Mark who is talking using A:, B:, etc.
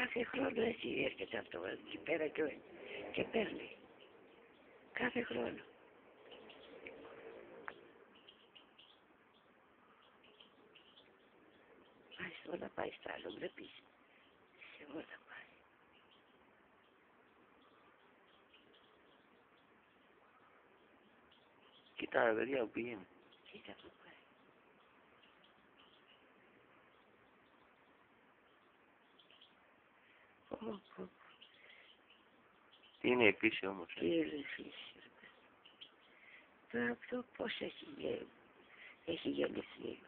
A: Κάθε χρόνο έτσι έρχεται αυτό εκεί πέρα και, και παίρνει. Κάθε χρόνο. Πάει στο να πάει στα άλλο, βλέπεις. Σε όλα πάει.
B: Κοιτά, παιδιά, που πηγαίνει.
A: Κοίτα που πάει. Πω, πω,
B: Τι είναι η φύση όμως. ε.
A: τι είναι φύση. ρε παιδί. Τώρα αυτό πώς έχει, γε- έχει γεννηθεί;